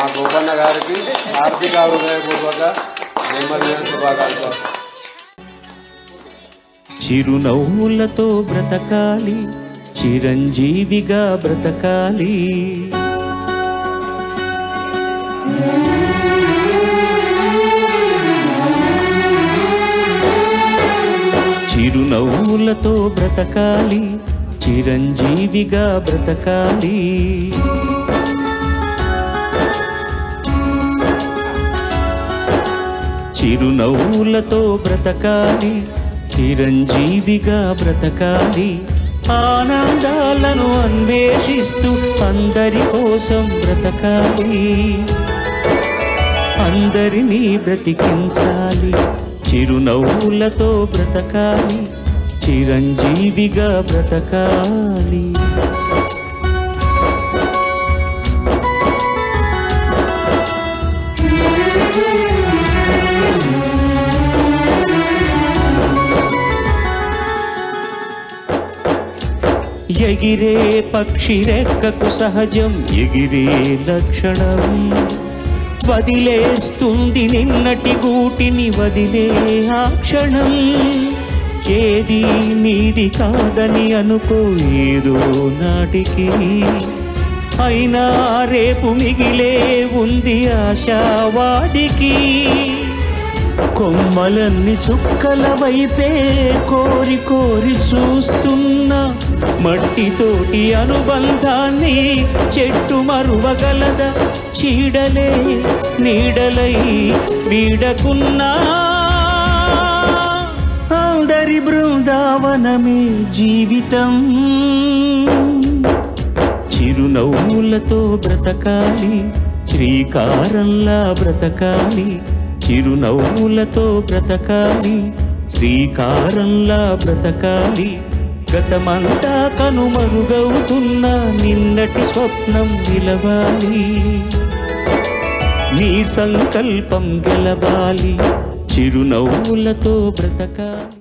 మా గోపన్న గారికి ఆర్థిక హృదయపూర్వక జన్మదిన శుభాకాంక్షలు. చిరునవ్వులతో బ్రతకాలి చిరంజీవిగా బ్రతకాలి. చిరునవ్వులతో బ్రతకాలి చిరంజీవిగా బ్రతకాలి. చిరునవ్వులతో బ్రతకాలి చిరంజీవిగా బ్రతకాలి. ఆనందాలను అన్వేషిస్తూ అందరి కోసం బ్రతకాలి. అందరినీ బ్రతికించాలి చిరునవ్వులతో బ్రతకాలి చిరంజీవిగా బ్రతకాలి. ఎగిరే పక్షి రెక్కకు సహజం ఎగిరే లక్షణం. వదిలేస్తుంది నిన్నటి గూటిని వదిలే ఆ క్షణం. ఏది నీది కాదని అనుకో ఏదో నాటికి. అయినా రేపు మిగిలే ఉంది ఆశావాదికి. కొమ్మలన్ని చుక్కల వైపే కోరి కోరి చూస్తున్న. మట్టితోటి అనుబంధాన్ని చెట్టు మరువగలద చీడలే నీడలై వీడకున్నా. అందరి బృందావనమే జీవితం. చిరునవ్వులతో బ్రతకాలి శ్రీకారంలా బ్రతకాలి చిరునవ్వులతో బ్రతకాలి శ్రీకారంలా బ్రతకాలి. గతమంతా కనుమరుగవుతున్న నిన్నటి స్వప్నం నిలవాలి. నీ సంకల్పం గెలవాలి. చిరునవ్వులతో బ్రతకాలి.